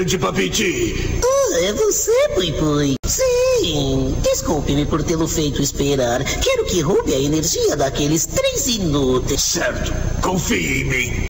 Grande Papiti. Ah, é você, Pui Pui. Sim. Desculpe-me por tê-lo feito esperar. Quero que roube a energia daqueles três inúteis. Certo, confie em mim.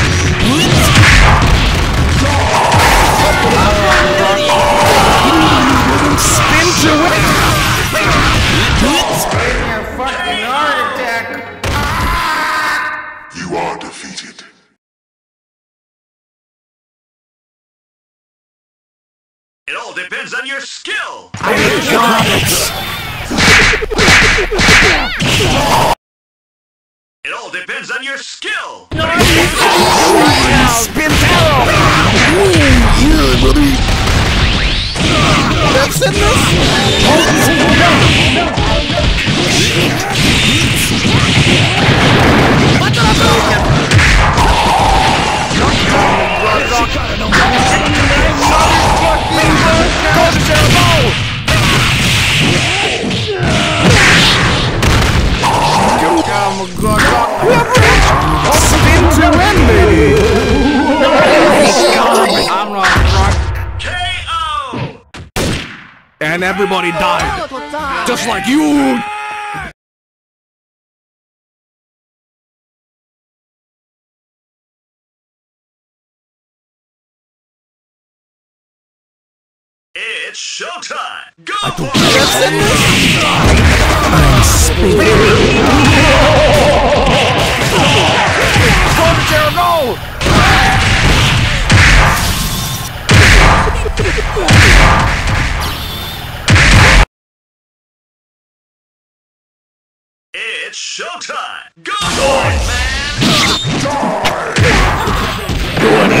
It all depends on your skill. It all depends on your skill. Spin arrow. Yeah, buddy. That's in this. Spin to win, baby. I'm not drunk. KO. And everybody died. Just like you. It's showtime. Go for it. It's showtime. Go for it, man. My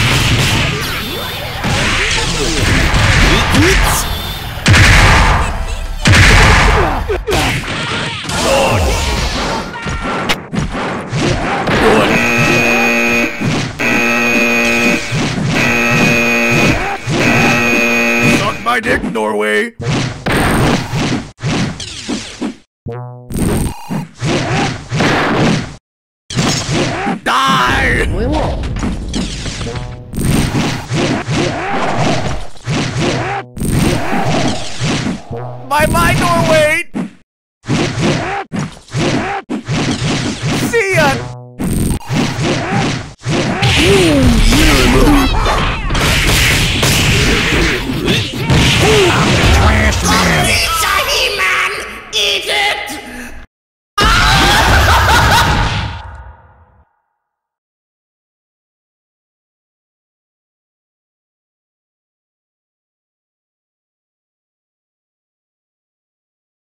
my dick, Norway.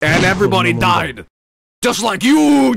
And everybody died. Just like you!